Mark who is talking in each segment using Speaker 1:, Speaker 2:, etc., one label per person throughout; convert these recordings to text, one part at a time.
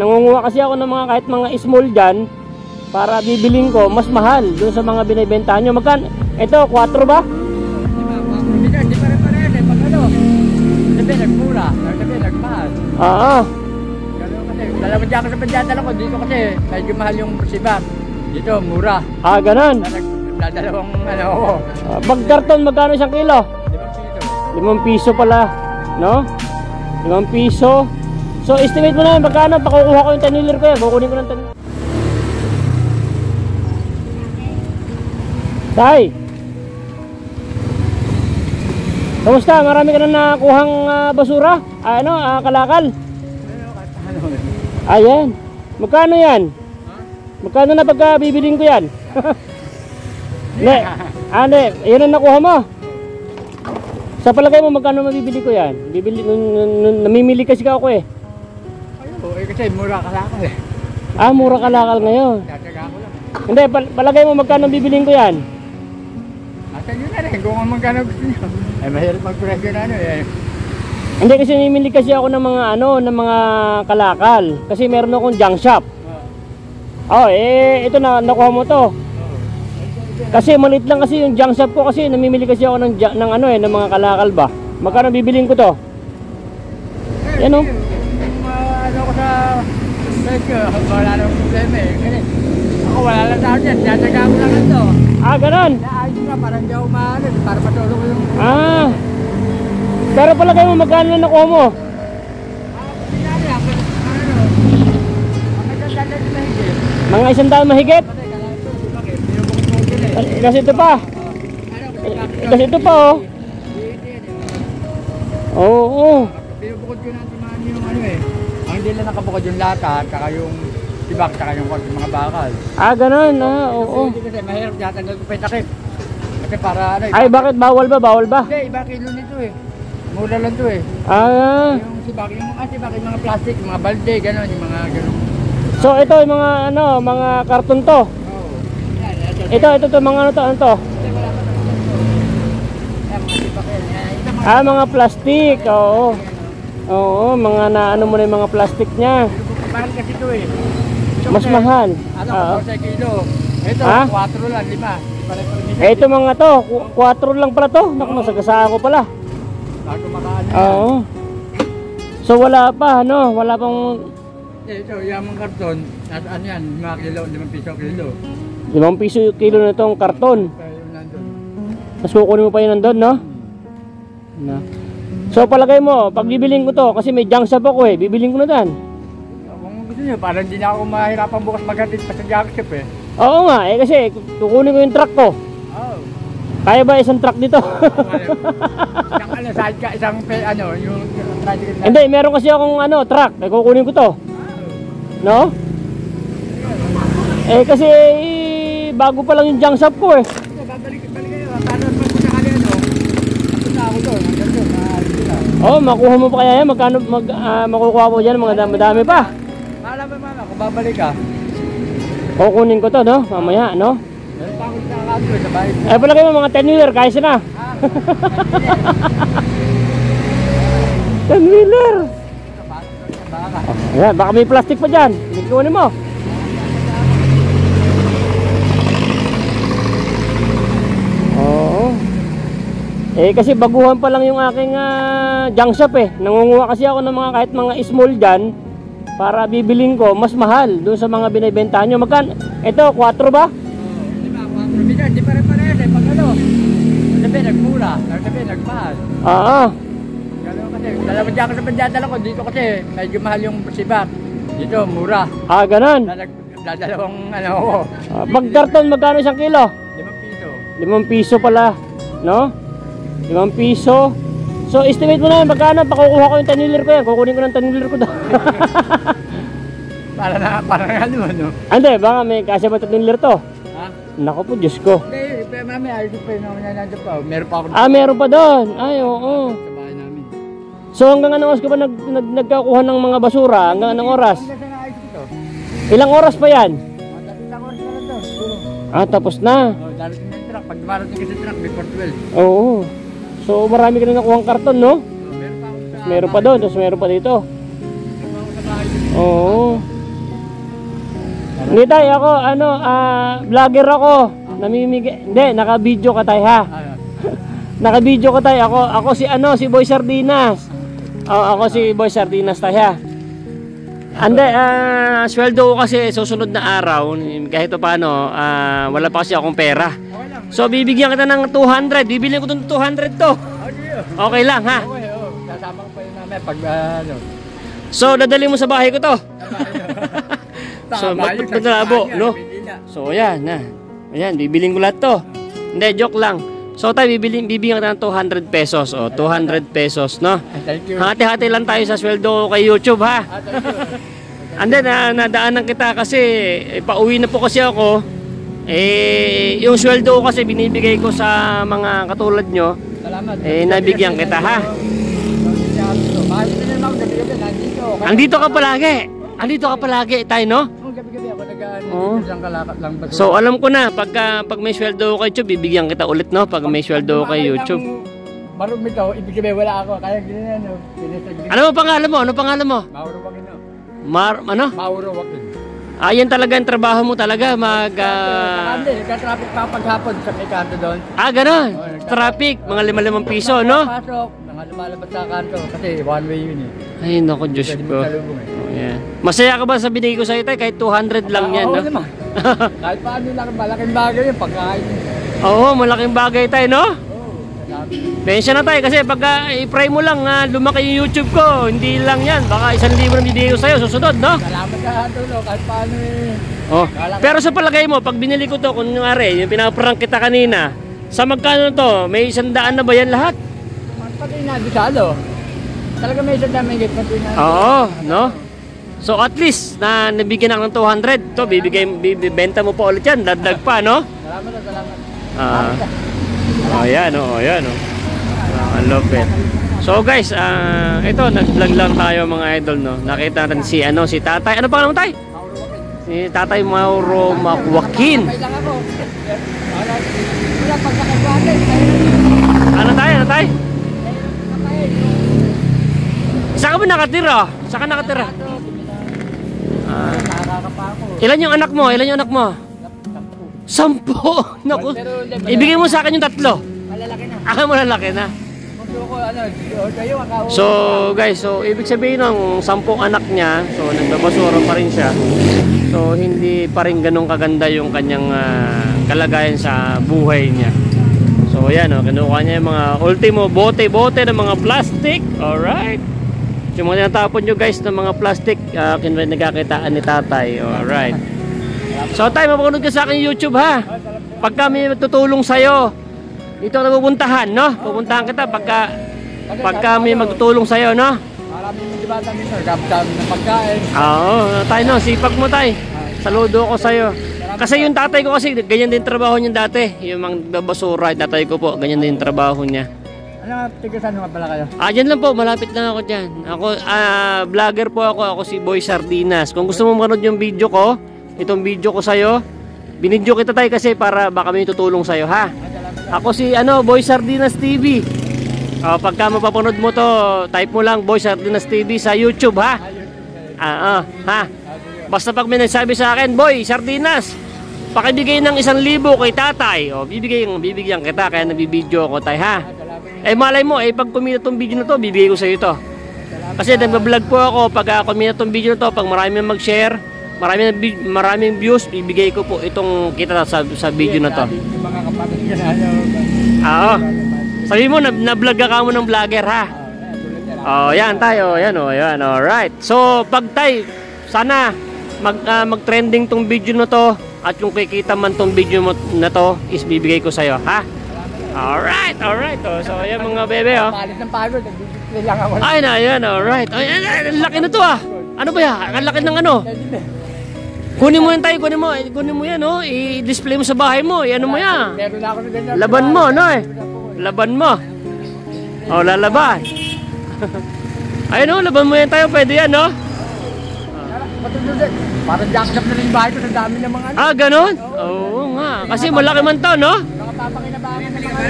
Speaker 1: Nangunguha kasi ako ng mga kahit mga small dyan para bibiling ko mas mahal doon sa mga binibenta nyo. Magkan ito, 4 ba?
Speaker 2: Di ba? Hindi pa yan eh. Pag ano, sabi nagmura, sabi nagmahal.
Speaker 1: Oo.
Speaker 2: Dalawa dyan ako sa padyadala ko. Dito kasi, medyo mahal yung sibak. Dito, mura.
Speaker 1: Ah, ganun.
Speaker 2: Dadalawang ano ako.
Speaker 1: Ah, pag karton, magkano isang kilo?
Speaker 2: Di ba piso?
Speaker 1: 5 piso pala, no? 5 piso. So, estimate mo na yun, magkano? Pakukuha ko yung tanilir ko yan. Kukunin ko ng tanilir. Tay! Kamusta? Marami ka na nakuhang ah, basura? Ah, ano, ah, kalakal? Ayan. Magkano yan? Magkano na pagka bibiling ko yan? Hindi. Ah, hindi. Yan ang nakuha mo. Sa palagay mo, magkano mabibili ko yan? Bibili, namimili kasi ako eh.
Speaker 2: Eh, kasi mura ka lang eh.
Speaker 1: Ah, mura kalakal ngayon.
Speaker 2: Tataga ko lang.
Speaker 1: Hindi, pal- palagay mo magkano bibiling ko yan?
Speaker 2: Asa nyo na rin, kung ang magkano gusto nyo. Ay, mahirap mag-presyo na ano eh.
Speaker 1: Hindi kasi namimili kasi ako ng mga ano, ng mga kalakal. Kasi meron akong junk shop. Oh, eh, ito na, nakuha mo to. Kasi maliit lang kasi yung junk shop ko kasi namimili kasi ako ng, ng ano eh, ng mga kalakal ba. Magkano bibiling ko to? Yan, oh.
Speaker 2: Ah, sa presyo, wala nang problema eh. Kasi ako wala lang tao dyan, tataga ko lang ito.
Speaker 1: Ah, ganon.
Speaker 2: Naayos na, parang di ako maano, para matulog ko yung...
Speaker 1: Ah. Pero palagay mo magkano na nakuha mo?
Speaker 2: Ah, na yan, pero ano, mga na
Speaker 1: isang daan mahigit?
Speaker 2: Eh.
Speaker 1: Kasi ito pa.
Speaker 2: Ano, kasi
Speaker 1: ito pa oh. Oo. oo.
Speaker 2: Binubukod ko natin mga yung ano eh. Hindi lang nakabukod yung lata, at saka yung tibak, saka yung kwarto mga bakal.
Speaker 1: Ah, ganon. Ah, oo.
Speaker 2: Hindi kasi mahirap tiyatanggal ko pa yung takip. Kasi para ano eh.
Speaker 1: Ay, bakit bawal ba? Bawal ba?
Speaker 2: Hindi, iba kilo nito eh. Mura lang to eh.
Speaker 1: Ah.
Speaker 2: Yung sibak, yung mga sibak, yung mga plastic, yung mga balde, gano'n, yung mga gano'n.
Speaker 1: So ito yung mga ano, mga karton to.
Speaker 2: Oo. Yan, ito.
Speaker 1: Ito, ito to mga ano to, ano to?
Speaker 2: Hindi, wala pa naman ito. Yan, mga sibak yan. Yan, ito mga
Speaker 1: Ah, mga plastic. Oo. Oo, mga na ano mo na yung mga plastic niya.
Speaker 2: Mahal kasi ito eh. Ito
Speaker 1: Mas mahal.
Speaker 2: Ano,
Speaker 1: Oo.
Speaker 2: 14 kilo. Ito,
Speaker 1: Ha?
Speaker 2: 4 lang, 5. Hindi pa rin pa rin
Speaker 1: Eh, ito mga to, 4 lang pala to. Naku, nasagasa ako pala.
Speaker 2: Bago makaano yan.
Speaker 1: Oo. So wala pa, ano? Wala pang
Speaker 2: Eh, ito, yung mga karton, nasa ano yan, 5 kilo, 5 piso kilo.
Speaker 1: 5 piso kilo na itong karton. Mas kukunin mo pa yun nandun, no? Na. So palagay mo, pag bibiling ko to, kasi may junk shop ako eh, bibiling ko na dan.
Speaker 2: Kung gusto nyo, parang hindi na ako mahirapan bukas maghatid pa sa jackship eh.
Speaker 1: Oo nga, eh kasi kukunin ko yung truck ko.
Speaker 2: Oo.
Speaker 1: Kaya ba isang truck dito?
Speaker 2: Isang ano, side ka, isang ano, yung tricycle.
Speaker 1: Hindi, meron kasi akong ano, truck, eh kukunin ko to. No? Eh kasi eh, bago pa lang yung junk shop ko eh.
Speaker 2: Ito, babalik, balik kayo. Paano pag sakali ano, punta ako doon, hanggang doon, maaari sila.
Speaker 1: Oh, makuha mo pa kaya yan? Magkano mag, ah, makukuha mo dyan? Mga dami, madami pa.
Speaker 2: Mahala ba mama, kung babalik ka,
Speaker 1: Kukunin ko to, no? Mamaya, no?
Speaker 2: meron pa akong nakakadro sa bahay.
Speaker 1: Eh, palagay mo mga 10 wheeler, kaya na.
Speaker 2: Ah,
Speaker 1: 10 wheeler!
Speaker 2: baka.
Speaker 1: Ayan, baka may plastic pa dyan. Kunin mo. Eh kasi baguhan pa lang yung aking ah, junk shop eh. Nangunguha kasi ako ng mga kahit mga small dyan para bibiling ko mas mahal doon sa mga binibenta nyo. Magkan ito 4 ba?
Speaker 2: Di ba, 4 million, di pa rin pa rin eh, pag ano, sabi, nagmura, sabi, nagmahal.
Speaker 1: Oo.
Speaker 2: Gano'n kasi, dalawa dyan ako sa padyadala ko, dito kasi, medyo mahal yung sibak. Dito, mura.
Speaker 1: Ah, ganun.
Speaker 2: Dadalawang ano ako,
Speaker 1: Ah, pag karton magkano isang kilo?
Speaker 2: 5 piso.
Speaker 1: 5 piso pala, no? 5 piso. So estimate mo na yun, magkano pakukuha ko yung tanilir ko yan. Kukunin ko ng tanilir ko daw.
Speaker 2: Para na, para na ano, ano.
Speaker 1: Hindi, baka may kasya ba tanilir to?
Speaker 2: Ha?
Speaker 1: Nako po, Diyos ko.
Speaker 2: Hindi, pero mami, ayos pa yun naman yan nandun pa. Meron pa ako
Speaker 1: Ah, meron pa doon. Ay, oo.
Speaker 2: sa bahay namin.
Speaker 1: So hanggang anong oras ka ba nag, nag, nagkakuha ng mga basura? Hanggang anong oras?
Speaker 2: Hanggang ko.
Speaker 1: Ilang oras pa yan?
Speaker 2: Mga dating lang oras na lang to, siguro.
Speaker 1: Ah, tapos na.
Speaker 2: Oh, darating na yung truck. Pag dumarating ka sa truck, before 12.
Speaker 1: Oo. So marami ka na nakuha karton, no?
Speaker 2: Oh, meron pa
Speaker 1: doon, tapos meron pa dito. Oo. Hindi tay, ako, ano, ah, vlogger ako. Namimigay, hindi, naka-video ka tay ha. Naka-video ka tay, ako, ako si ano, si Boy Sardinas. Oo, ako si Boy Sardinas tay ha. Ande, ah, sweldo ko kasi susunod na araw, kahit pa paano, ah, wala pa kasi akong pera. So, bibigyan kita ng 200. Bibili ko itong 200 to.
Speaker 2: Okay,
Speaker 1: lang, ha?
Speaker 2: Okay, oh. Kasama ko pa yun namin pag ah, ano.
Speaker 1: So, dadali mo sa bahay ko to. So,
Speaker 2: niya,
Speaker 1: no? So, ayan, na. Ayan, bibiling ko lahat to. Hindi, joke lang. So, tayo, bibiling, bibigyan kita ng 200 pesos. O, 200 pesos, no?
Speaker 2: Ah.
Speaker 1: Hati-hati lang tayo sa sweldo ko kay YouTube, ha?
Speaker 2: Ah.
Speaker 1: And then, na, nadaanan kita kasi, eh, pauwi na po kasi ako. Eh, yung sweldo ko kasi binibigay ko sa mga katulad nyo.
Speaker 2: Salamat.
Speaker 1: Eh, nabigyan kita, ha? Andito ka palagi. Andito ka palagi, tayo, no?
Speaker 2: Oh, basura.
Speaker 1: So, alam ko na, pagka, pag may sweldo ko kay YouTube, bibigyan kita ulit, no? Pag may sweldo ko kay YouTube.
Speaker 2: Marumi to, ibig sabihin wala ako. Kaya ganyan, no?
Speaker 1: Ano mo pangalan mo? Ano pangalan mo?
Speaker 2: Mauro Wakin, no?
Speaker 1: Mar, ano?
Speaker 2: Mauro Wakin.
Speaker 1: Ah, yan talaga ang trabaho mo talaga, mag... ah,
Speaker 2: Hindi, nagka-traffic pa paghapon sa may kanto doon.
Speaker 1: ah, ganon. Traffic, mga lima-limang piso, no?
Speaker 2: Pasok, mga lumalabas sa kanto. Kasi one way yun eh.
Speaker 1: Ay, naku, Diyos ko.
Speaker 2: eh.
Speaker 1: Oh, yan. Masaya ka ba sa binigay ko sa'yo, tay? Kahit 200 lang yan,
Speaker 2: Oo
Speaker 1: no?
Speaker 2: naman. Kahit paano lang, malaking bagay yun, pagkain.
Speaker 1: Oo, malaking bagay tayo, no? Pensya na tayo kasi pagka i-pray mo lang, ah, lumaki yung YouTube ko, hindi lang yan. Baka isang libo bibigay ko sa'yo, susunod, no?
Speaker 2: Salamat sa tulong, kahit paano eh.
Speaker 1: Oh. Pero sa palagay mo, pag binili ko to, kung nangyari, yung pinaprank kita kanina, sa magkano to? May isang daan na ba yan lahat?
Speaker 2: Pati na, bisalo. Talaga may isang daming gate pati na.
Speaker 1: Oo, no? So at least na nabigyan ako ng 200, to bibigay bibenta mo pa ulit yan, dagdag pa, no?
Speaker 2: Salamat salamat.
Speaker 1: Ah. Oh, yan, oh, yan, oh. Ah, ang lupit. So guys, ah ito nag-vlog lang tayo mga idol, no. Nakita natin si ano, si Tatay. Ano pangalan mo, Tay? Si Tatay Mauro
Speaker 2: pagkakagwate.
Speaker 1: Ano tayo, ano tayo? Saan ka ba nakatira? Saan ka nakatira?
Speaker 2: Ako.
Speaker 1: ilan yung anak mo? Ilan yung anak mo? Sampo! Naku. Ibigay mo sa akin yung tatlo.
Speaker 2: Malalaki na.
Speaker 1: Ah, malalaki na.
Speaker 2: Ano.
Speaker 1: So, guys, so ibig sabihin ng sampung anak niya, so nagbabasura pa rin siya. So, hindi pa rin ganun kaganda yung kanyang ah, kalagayan sa buhay niya. So, ayan, oh, kinukuha niya yung mga ultimo bote-bote ng mga plastic. Alright. Yung mga tinatapon nyo guys ng mga plastic, uh, nagkakitaan ni tatay. Alright. So, tayo, mapapanood ka sa akin YouTube ha. Pag kami tutulong sa'yo, dito na pupuntahan, no? Pupuntahan kita pagka pag kami magtutulong sa'yo, no?
Speaker 2: Marami yung diba namin, sir. Kapag ng pagkain.
Speaker 1: Oo, tayo no, sipag mo tay. Saludo ko sa'yo. Kasi yung tatay ko kasi, ganyan din trabaho niya dati. Yung mga basura, tatay ko po, ganyan din trabaho niya.
Speaker 2: Ano, tigasan nga pala kayo?
Speaker 1: Ah, dyan lang po, malapit lang ako dyan. Ako, ah, vlogger po ako, ako si Boy Sardinas. Kung gusto mo manood yung video ko, itong video ko sa'yo, binidyo kita tayo kasi para baka may tutulong sa'yo, ha? Ako si, ano, Boy Sardinas TV. Oh, pagka mapapanood mo to, type mo lang Boy Sardinas TV sa YouTube, ha? Ah, ah, ha? Basta pag may nagsabi sa akin, Boy, Sardinas, pakibigay ng isang libo kay tatay. O, bibigay, bibigyan kita, kaya nabibidyo ako tayo, ha? Eh, malay mo, eh, pag kumita tong video na to, bibigay ko sa iyo to. Kasi nagbablog po ako, pag uh, kumita tong video na to, pag marami mag-share, marami maraming views, bibigay ko po itong kita sa, sa video na to.
Speaker 2: Mga kapatid na, ano,
Speaker 1: Oo. Sabi mo, na, na-vlog ka mo ng vlogger, ha? Oh, yan tayo. Yan oh, yan. Alright. So, pag tay, sana mag ah, mag-trending tong video na to at yung kikita man tong video mo na to is bibigay ko sa iyo, ha? Alright, alright. Oh, so, ayan mga bebe, oh.
Speaker 2: Palis ng pagod, lang ako.
Speaker 1: Ay na, yan, alright. Ay, ay, ay, laki na to, ah. Ano ba yan? Ang laki ng ano? Kunin mo yan tayo, kunin mo. Eh, Kunin mo yan, oh. I-display mo sa bahay mo. I-ano mo yan. Laban mo, no eh. Laban mo. Oh, lalaban. Ayun oh, laban mo yan tayo. Pwede yan, no?
Speaker 2: Din. Parang jackstop na rin bahay ko sa dami ng mga ano.
Speaker 1: Ah, ganun? Oo nga. Kasi malaki man to, no?
Speaker 2: Mga papakinabangan ng mga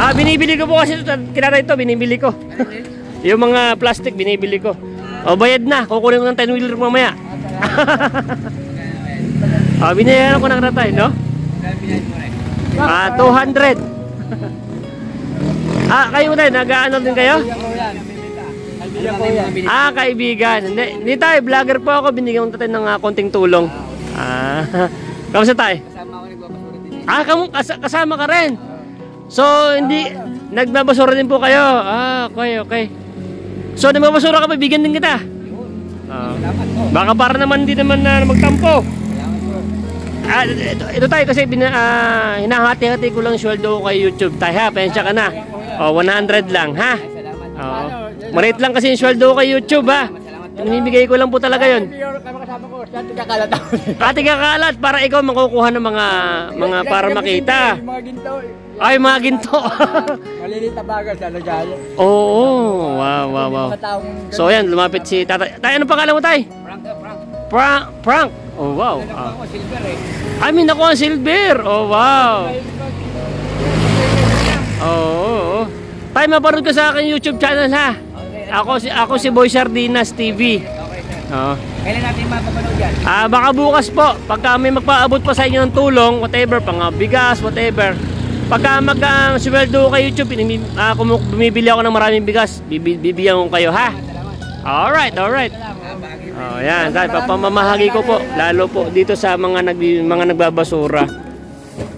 Speaker 1: Ah, binibili ko po kasi ito. Kinara ito, binibili ko. yung mga plastic, binibili ko. O, bayad na. Kukunin ko ng 10 wheeler mamaya. Ah, binayaran ko ng ratay, no? Ah, 200. ah, kayo tayo, nag-ano din kayo? Ah, kaibigan. Hindi tayo, vlogger po ako. Binigyan ko tayo ng ah, konting tulong. Ah, kamusta tayo?
Speaker 2: Kasama ako nagbabasura din.
Speaker 1: Ah, kamu, kas- kasama ka rin. So, hindi, nagbabasura din po kayo. Ah, okay, okay. So, nagbabasura ka, bibigyan din kita. Baka para naman hindi naman na magtampo. Ah, ito, ito tayo kasi bina, ah, hinahati-hati ko lang sweldo ko kay YouTube tayo ha. Pensya ka na. Oh, 100 lang ha. Oo. Maliit lang kasi yung sweldo ko kay YouTube ha. Namimigay ko lang po talaga
Speaker 2: ako.
Speaker 1: Ate kakalat para ikaw makukuha ng mga mga para makita.
Speaker 2: Ginto.
Speaker 1: Ay, mga ginto.
Speaker 2: Malilit na bagay sa lagay.
Speaker 1: Oo, wow, wow, wow. So ayan, lumapit si tatay. Tay, ano pangalan mo tay? Prank, prank. Oh wow. Ah.
Speaker 2: eh.
Speaker 1: I mean, ako ang silver. Oh wow. Oo. Oh, oh. Tay, mapanood ka sa akin YouTube channel ha. Ako si ako si Boy Sardinas TV.
Speaker 2: okay sir.
Speaker 1: Oo.
Speaker 2: Kailan natin mapapanood yan?
Speaker 1: Ah, baka bukas po, pagka may magpaabot pa sa inyo ng tulong, whatever, pang ah, bigas, whatever. Pagka mag uh, sweldo ko kay YouTube, pinimi, ah, kumu- bumibili ako ng maraming bigas, bibi- bibigyan ko kayo ha. Alright, alright. Oh, yan, dahil papamamahagi ko po lalo po dito sa mga nag mga nagbabasura.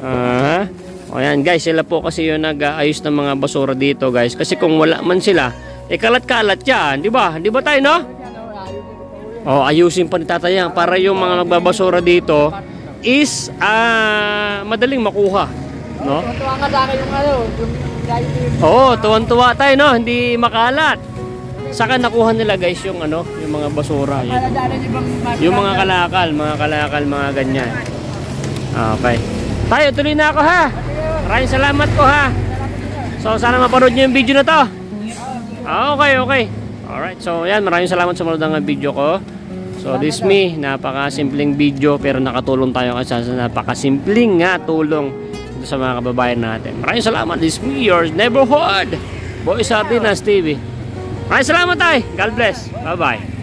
Speaker 1: Ah. o yan guys, sila po kasi yung nag-aayos ng mga basura dito guys. Kasi kung wala man sila, eh kalat-kalat yan, di ba? Di ba tayo no? Oh, ayusin pa ni tatay para yung mga nagbabasura dito is ah madaling makuha, no?
Speaker 2: Tuwa nga sa akin yung ano,
Speaker 1: Oo, tuwan-tuwa tayo no, hindi makalat. Saka nakuha nila guys yung ano, yung mga basura, yun.
Speaker 2: kaladanan ibang
Speaker 1: Yung mga kalakal, mga kalakal, mga ganyan. Okay. Tayo, tuloy na ako ha. Maraming salamat po ha. So, sana mapanood nyo yung video na to. Ah, Okay, okay. Alright, so yan, maraming salamat sa manood ng video ko. So, this me, napaka-simpleng video pero nakatulong tayo kasi sa napaka-simpleng nga tulong sa mga kababayan natin. Maraming salamat. This me, your neighborhood. Boy Sardinas TV. Maraming salamat tayo. God bless. Bye-bye.